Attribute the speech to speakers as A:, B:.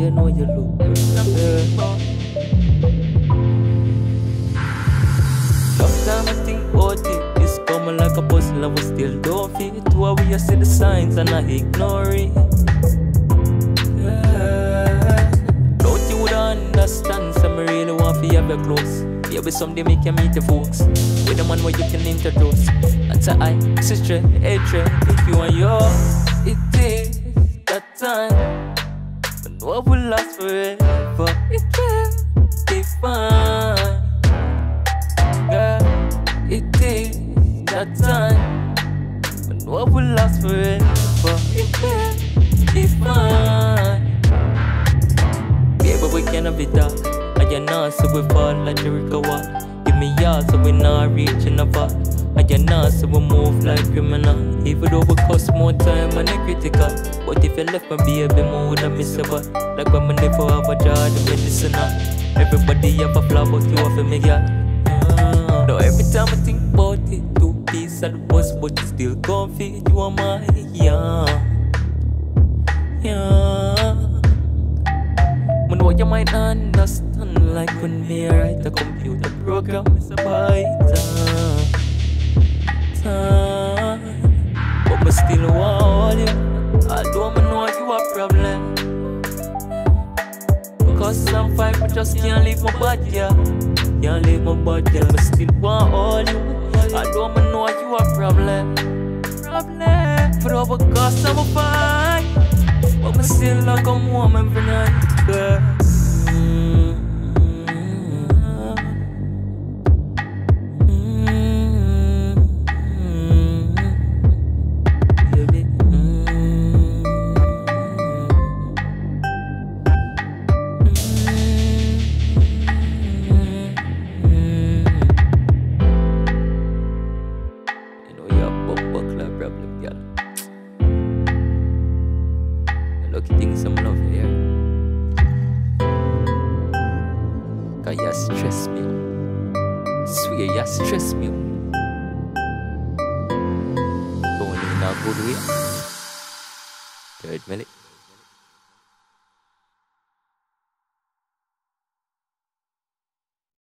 A: you look good. Sometimes I think about it. It's coming like a puzzle, and we still don't fit. Why we see the signs and I ignore it. Yeah. Don't you understand? Some really want to have you close. Maybe someday make you meet the folks with the man where you can introduce. That's a I, sister, hatred. If you want yours, takes that time. But what will last forever? It can't be fine. Girl, it is that time. But what will last forever? It can't be fine. Baby, we cannot be dark. And you know, so we fall like Jericho wall. Give me all so we not reaching a fall. And you know, so we move like criminal. Even though we cost more time and it critical. But if you left my baby, more would have miss a but Like when we never have a job, the medicinal. Everybody have a flaw, but you have a me, girl. Yeah. Now every time I think about it, two piece of the bus, but you still comfy. You are my, yeah. Yeah. Man, what you might understand Like when me write a computer program It's a bite all you Although me know you a problem. Because I'm fine, but just can't leave my body, Can't leave my body, yeah Me still want all you. Although me know you a problem. Problem. For all because I'm fine but me still like come home every night, girl. Bump buckler problem, girl. Lucky thing some love here. Cause you stress me. Swear you stress me. Going in a good way. Third minute.